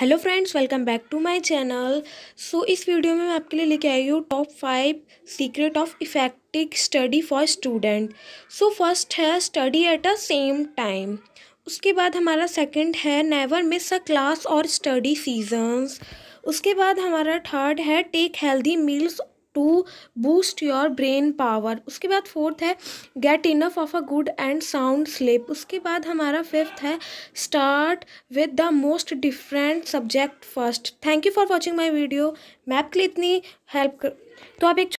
Hello friends, welcome back to my channel. So, इस video में मैं आपके लिए लेके आई हूँ top five secret of effective study for student so first है study at a same time उसके बाद हमारा सेकंड है नेवर मिस अ क्लास और स्टडी सीजन्स उसके बाद हमारा थर्ड है take healthy meals boost your brain power उसके बाद फोर्थ है get enough of a good and sound sleep उसके बाद हमारा फिफ्थ है start with the most different subject first thank you for watching my video मैं आपके लिए इतनी हेल्प कर तो आप एक